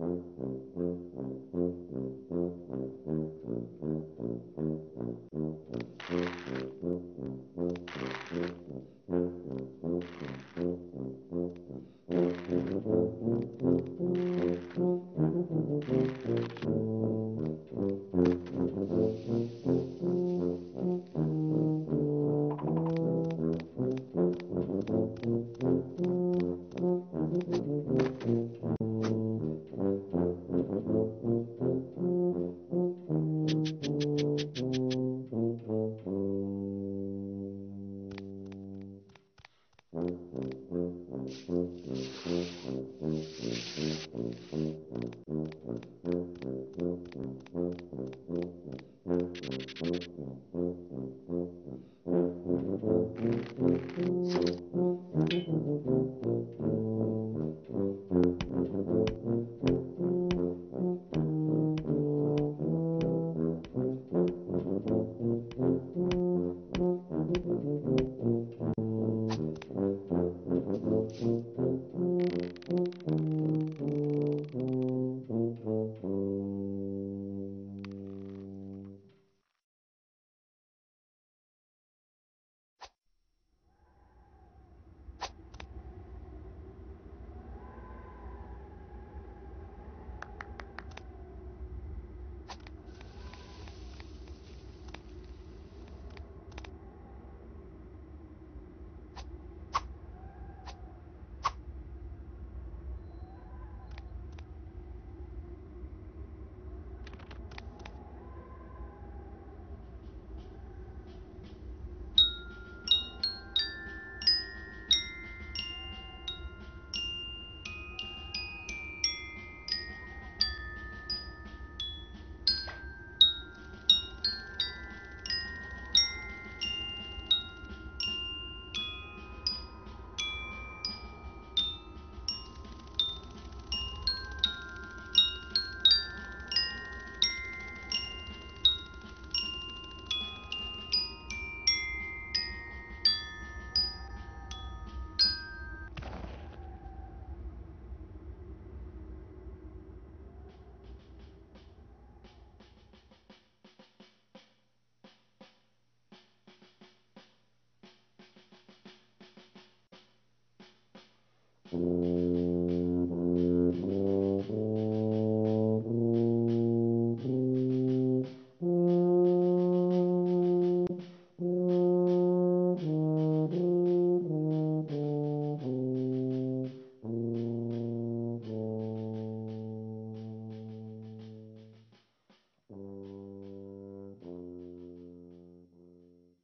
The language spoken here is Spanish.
Mm-hmm. 嗯嗯嗯 Mm-hmm.